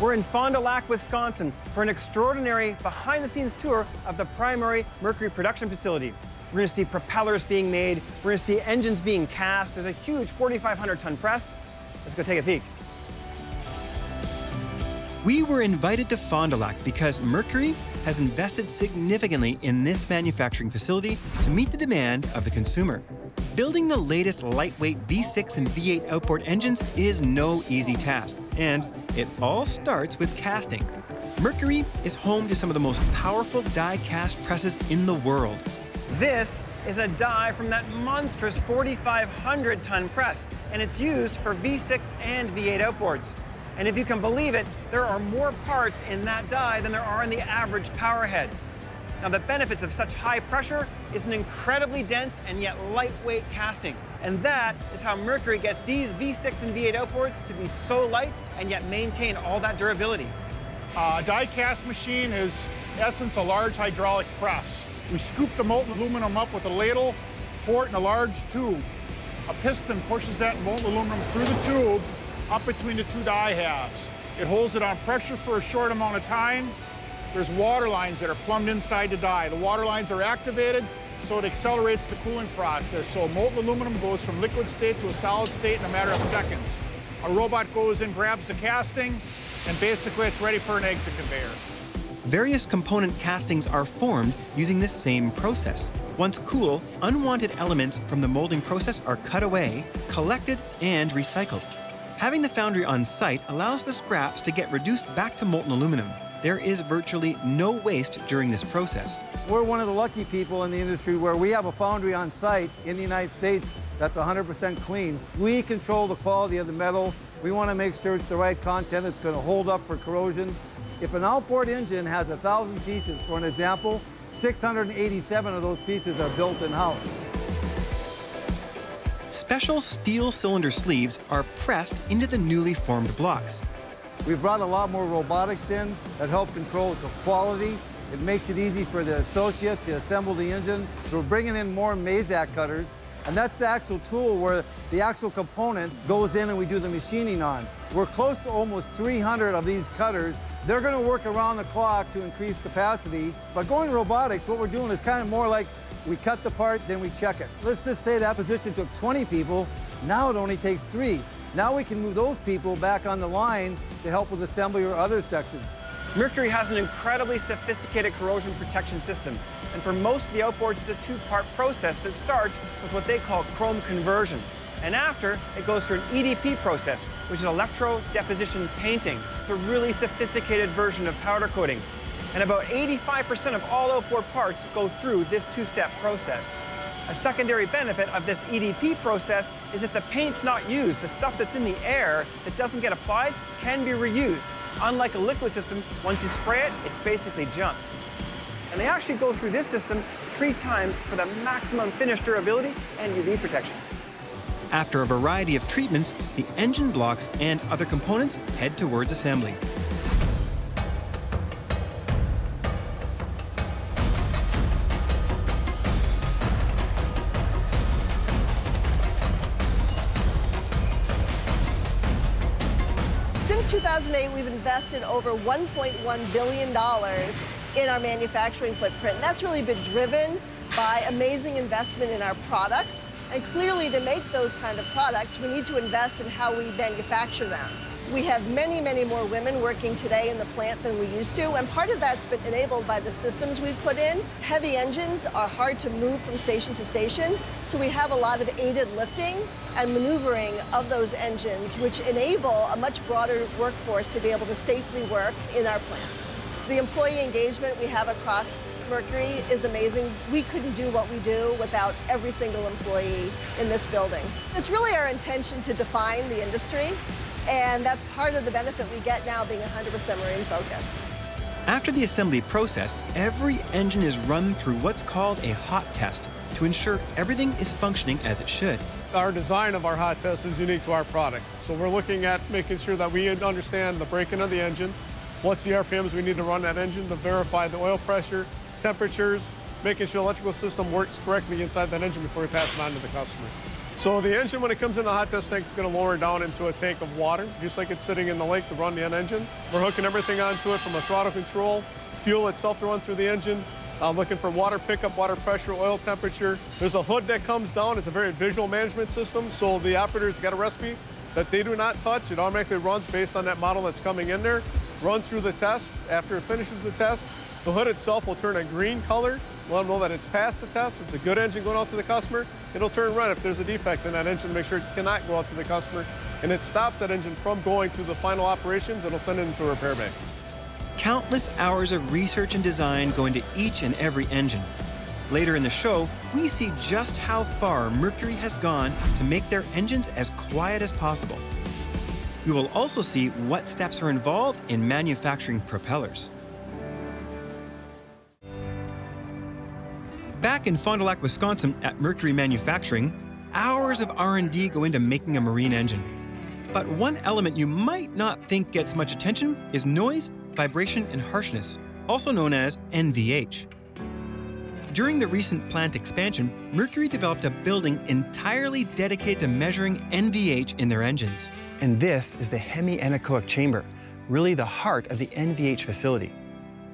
We're in Fond du Lac, Wisconsin for an extraordinary behind-the-scenes tour of the primary Mercury production facility. We're going to see propellers being made. We're going to see engines being cast. There's a huge 4,500-ton press. Let's go take a peek. We were invited to Fond du Lac because Mercury has invested significantly in this manufacturing facility to meet the demand of the consumer. Building the latest lightweight V6 and V8 outboard engines is no easy task, and it all starts with casting. Mercury is home to some of the most powerful die cast presses in the world. This is a die from that monstrous 4,500 ton press, and it's used for V6 and V8 outboards. And if you can believe it, there are more parts in that die than there are in the average powerhead. Now, the benefits of such high pressure is an incredibly dense and yet lightweight casting. And that is how Mercury gets these V6 and V8 outboards to be so light and yet maintain all that durability. Uh, a die cast machine is, essence, a large hydraulic press. We scoop the molten aluminum up with a ladle, pour it in a large tube. A piston pushes that molten aluminum through the tube up between the two die halves. It holds it on pressure for a short amount of time. There's water lines that are plumbed inside to die. The water lines are activated, so it accelerates the cooling process. So molten aluminum goes from liquid state to a solid state in a matter of seconds. A robot goes in, grabs the casting, and basically it's ready for an exit conveyor. Various component castings are formed using this same process. Once cool, unwanted elements from the molding process are cut away, collected, and recycled. Having the foundry on site allows the scraps to get reduced back to molten aluminum. There is virtually no waste during this process. We're one of the lucky people in the industry where we have a foundry on site in the United States that's 100% clean. We control the quality of the metal. We want to make sure it's the right content, it's going to hold up for corrosion. If an outboard engine has 1,000 pieces, for an example, 687 of those pieces are built in-house. Special steel cylinder sleeves are pressed into the newly formed blocks. We've brought a lot more robotics in that help control the quality. It makes it easy for the associate to assemble the engine. So We're bringing in more Mazak cutters, and that's the actual tool where the actual component goes in and we do the machining on. We're close to almost 300 of these cutters. They're going to work around the clock to increase capacity. But going robotics, what we're doing is kind of more like we cut the part, then we check it. Let's just say that position took 20 people. Now it only takes three. Now we can move those people back on the line to help with assembly or other sections. Mercury has an incredibly sophisticated corrosion protection system. And for most of the outboards, it's a two-part process that starts with what they call chrome conversion. And after, it goes through an EDP process, which is electro deposition painting. It's a really sophisticated version of powder coating and about 85% of all outboard parts go through this two-step process. A secondary benefit of this EDP process is that the paint's not used. The stuff that's in the air that doesn't get applied can be reused. Unlike a liquid system, once you spray it, it's basically junk. And they actually go through this system three times for the maximum finish durability and UV protection. After a variety of treatments, the engine blocks and other components head towards assembly. 2008, we've invested over $1.1 billion in our manufacturing footprint. And that's really been driven by amazing investment in our products. And clearly, to make those kind of products, we need to invest in how we manufacture them. We have many, many more women working today in the plant than we used to, and part of that's been enabled by the systems we've put in. Heavy engines are hard to move from station to station, so we have a lot of aided lifting and maneuvering of those engines, which enable a much broader workforce to be able to safely work in our plant. The employee engagement we have across Mercury is amazing. We couldn't do what we do without every single employee in this building. It's really our intention to define the industry and that's part of the benefit we get now being 100% marine focused. After the assembly process, every engine is run through what's called a hot test to ensure everything is functioning as it should. Our design of our hot test is unique to our product. So we're looking at making sure that we understand the braking of the engine, what's the RPMs we need to run that engine to verify the oil pressure, temperatures, making sure the electrical system works correctly inside that engine before we pass it on to the customer. So the engine, when it comes in the hot test tank, is going to lower down into a tank of water, just like it's sitting in the lake to run the engine. We're hooking everything onto it from a throttle control, fuel itself to run through the engine, uh, looking for water pickup, water pressure, oil temperature. There's a hood that comes down. It's a very visual management system, so the operator's got a recipe that they do not touch. It automatically runs based on that model that's coming in there, runs through the test. After it finishes the test, the hood itself will turn a green color, let them know that it's passed the test, it's a good engine going out to the customer. It'll turn red if there's a defect in that engine make sure it cannot go out to the customer, and it stops that engine from going to the final operations. It'll send it into a repair bay. Countless hours of research and design go into each and every engine. Later in the show, we see just how far Mercury has gone to make their engines as quiet as possible. We will also see what steps are involved in manufacturing propellers. Back in Fond du Lac, Wisconsin at Mercury Manufacturing, hours of R&D go into making a marine engine. But one element you might not think gets much attention is noise, vibration, and harshness, also known as NVH. During the recent plant expansion, Mercury developed a building entirely dedicated to measuring NVH in their engines. And this is the hemi-anechoic chamber, really the heart of the NVH facility.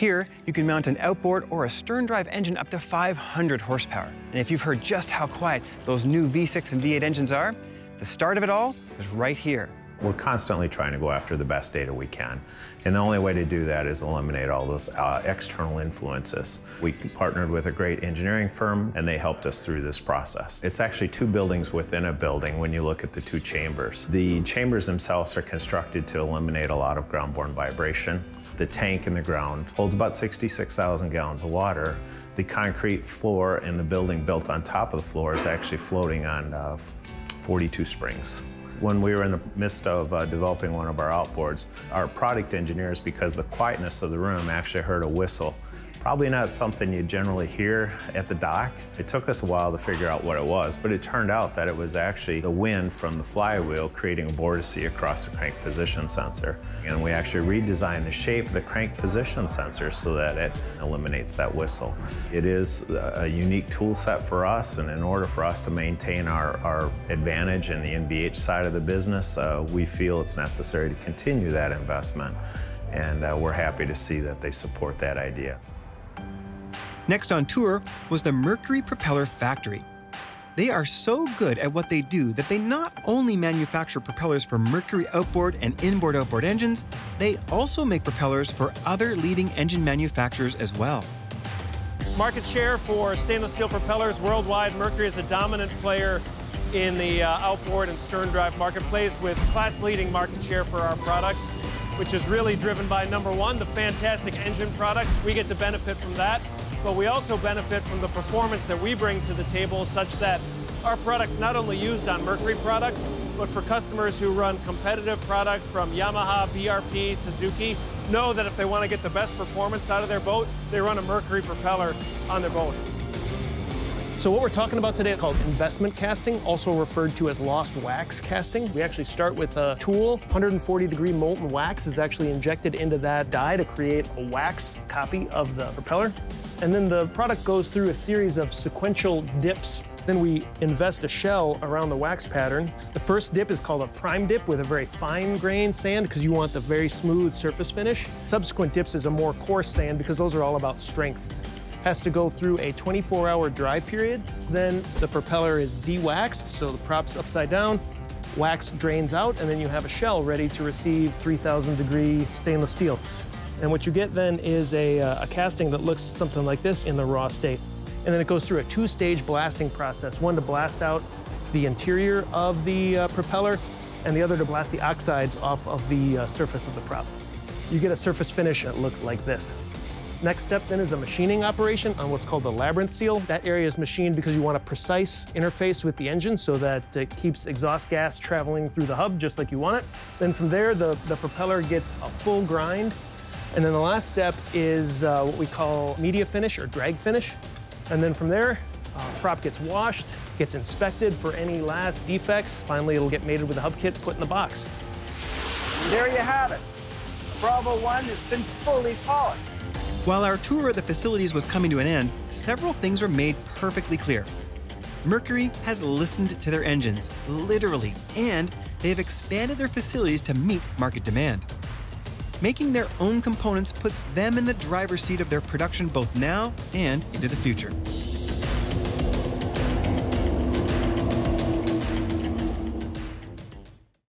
Here, you can mount an outboard or a stern drive engine up to 500 horsepower. And if you've heard just how quiet those new V6 and V8 engines are, the start of it all is right here. We're constantly trying to go after the best data we can. And the only way to do that is eliminate all those uh, external influences. We partnered with a great engineering firm and they helped us through this process. It's actually two buildings within a building when you look at the two chambers. The chambers themselves are constructed to eliminate a lot of ground-borne vibration. The tank in the ground holds about 66,000 gallons of water. The concrete floor in the building built on top of the floor is actually floating on uh, 42 springs. When we were in the midst of uh, developing one of our outboards, our product engineers, because the quietness of the room, actually heard a whistle Probably not something you generally hear at the dock. It took us a while to figure out what it was, but it turned out that it was actually the wind from the flywheel creating a vortice across the crank position sensor. And we actually redesigned the shape of the crank position sensor so that it eliminates that whistle. It is a unique tool set for us, and in order for us to maintain our, our advantage in the NVH side of the business, uh, we feel it's necessary to continue that investment. And uh, we're happy to see that they support that idea. Next on tour was the Mercury Propeller Factory. They are so good at what they do that they not only manufacture propellers for Mercury outboard and inboard outboard engines, they also make propellers for other leading engine manufacturers as well. Market share for stainless steel propellers worldwide, Mercury is a dominant player in the uh, outboard and stern drive marketplace with class-leading market share for our products, which is really driven by, number one, the fantastic engine products. We get to benefit from that but we also benefit from the performance that we bring to the table such that our products not only used on Mercury products, but for customers who run competitive product from Yamaha, BRP, Suzuki, know that if they want to get the best performance out of their boat, they run a Mercury propeller on their boat. So what we're talking about today is called investment casting, also referred to as lost wax casting. We actually start with a tool. 140 degree molten wax is actually injected into that die to create a wax copy of the propeller. And then the product goes through a series of sequential dips. Then we invest a shell around the wax pattern. The first dip is called a prime dip with a very fine grain sand because you want the very smooth surface finish. Subsequent dips is a more coarse sand because those are all about strength. Has to go through a 24 hour dry period. Then the propeller is de-waxed, so the prop's upside down. Wax drains out, and then you have a shell ready to receive 3000 degree stainless steel. And what you get then is a, uh, a casting that looks something like this in the raw state. And then it goes through a two-stage blasting process, one to blast out the interior of the uh, propeller, and the other to blast the oxides off of the uh, surface of the prop. You get a surface finish that looks like this. Next step then is a machining operation on what's called the labyrinth seal. That area is machined because you want a precise interface with the engine so that it keeps exhaust gas traveling through the hub just like you want it. Then from there, the, the propeller gets a full grind and then the last step is uh, what we call media finish or drag finish. And then from there, uh, prop gets washed, gets inspected for any last defects. Finally, it'll get mated with a hub kit, put in the box. And There you have it. Bravo 1 has been fully polished. While our tour of the facilities was coming to an end, several things were made perfectly clear. Mercury has listened to their engines, literally, and they have expanded their facilities to meet market demand. Making their own components puts them in the driver's seat of their production both now and into the future.